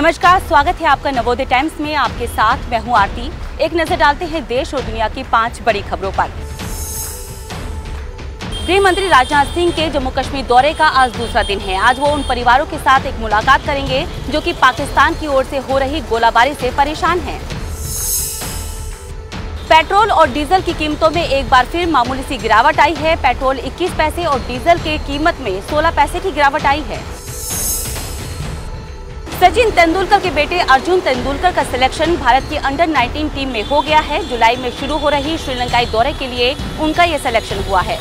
नमस्कार, स्वागत है आपका नवोदय टाइम्स में। आपके साथ मैं हूँ आरती। एक नज़र डालते हैं देश और दुनिया की पाँच बड़ी खबरों पर। गृह मंत्री राजनाथ सिंह के जम्मू कश्मीर दौरे का आज दूसरा दिन है। आज वो उन परिवारों के साथ एक मुलाकात करेंगे, जो कि पाकिस्तान की ओर से हो रही गोलाबारी से परेशान हैं। पेट्रोल और डीजल की कीमतों में एक बार फिर मामूली सी गिरावट आई है। पेट्रोल 21 पैसे और डीजल के कीमत में 16 पैसे की गिरावट आई है। सचिन तेंदुलकर के बेटे अर्जुन तेंदुलकर का सिलेक्शन भारत की अंडर 19 टीम में हो गया है। जुलाई में शुरू हो रही श्रीलंकाई दौरे के लिए उनका ये सिलेक्शन हुआ है।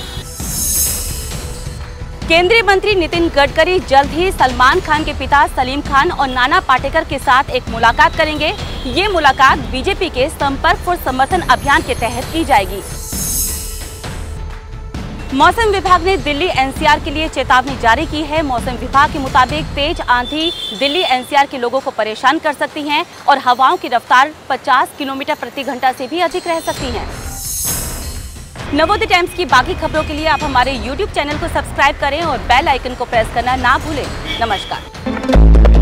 केंद्रीय मंत्री नितिन गडकरी जल्द ही सलमान खान के पिता सलीम खान और नाना पाटेकर के साथ एक मुलाकात करेंगे। ये मुलाकात बीजेपी के संपर्क और समर्थन अभियान के तहत की जाएगी। मौसम विभाग ने दिल्ली एनसीआर के लिए चेतावनी जारी की है। मौसम विभाग के मुताबिक तेज आंधी दिल्ली एनसीआर के लोगों को परेशान कर सकती हैं और हवाओं की रफ्तार 50 किलोमीटर प्रति घंटा से भी अधिक रह सकती हैं। नवोदय टाइम्स की बाकी खबरों के लिए आप हमारे यूट्यूब चैनल को सब्सक्राइब करें और बेल आइकन को प्रेस करना ना भूलें। नमस्कार।